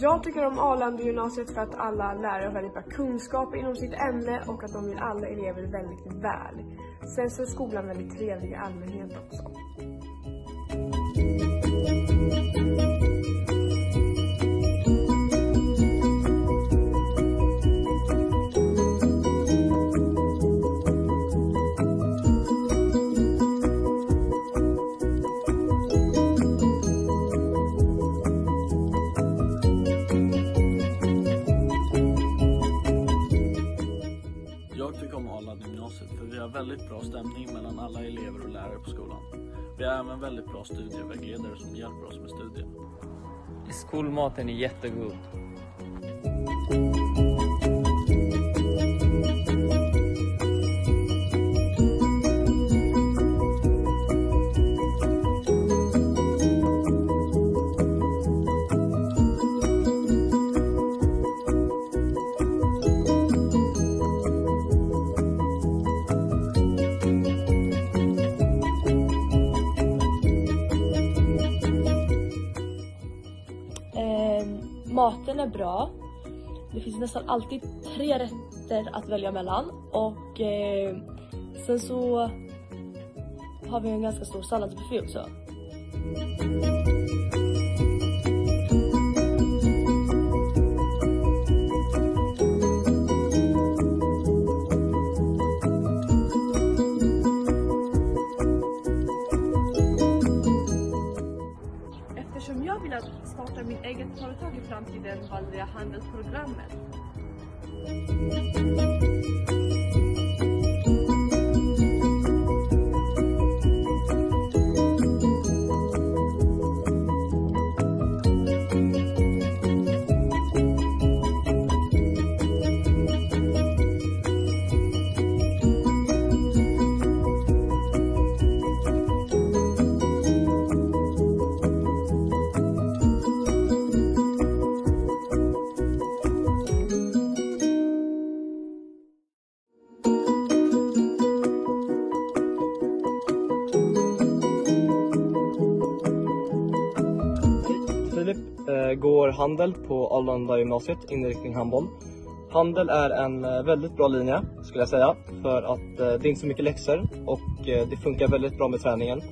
Jag tycker om Arlanda gymnasiet för att alla lärare har väldigt bra kunskaper inom sitt ämne och att de vill alla elever väldigt väl. Sen så är skolan väldigt trevlig i allmänhet också. Jag tycker om Arlanda gymnasiet för vi har väldigt bra stämning mellan alla elever och lärare på skolan. Vi har även väldigt bra studievägledare som hjälper oss med studierna. Skolmaten är jättegod. Maten är bra. Det finns nästan alltid tre rätter att välja mellan och eh, sen så har vi en ganska stor salladsbuffé också. Eget företag i framtiden valde jag handelsprogrammet. Filip eh, går handel på Arlanda gymnasiet, inriktning handboll. Handel är en eh, väldigt bra linje skulle jag säga för att eh, det är inte så mycket läxor och det funkar väldigt bra med träningen.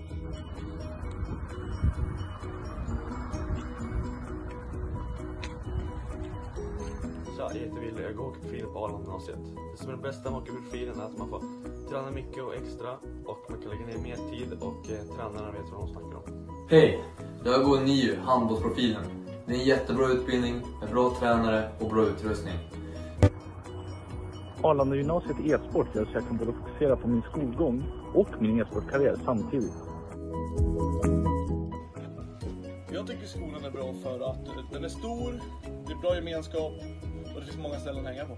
Jag heter Wille. Jag går profil på Arlandagymnasiet. Det som är det bästa med att åka profilen är att man får träna mycket och extra och man kan lägga ner mer tid och eh, tränarna vet vad de snackar om. Hej! Jag går NIU, handbollsprofilen. Det är en jättebra utbildning med bra tränare och bra utrustning. Arlanda gymnasiet i e-sport gör så jag kan både fokusera på min skolgång och min e-sportkarriär samtidigt. Jag tycker skolan är bra för att den är stor, det är bra gemenskap och det finns många ställen att hänga på.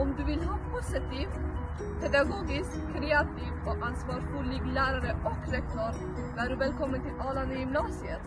Om du vill ha positiv, pedagogisk, kreativ och ansvarsfull lärare och rektor är du välkommen till Arlanda gymnasiet.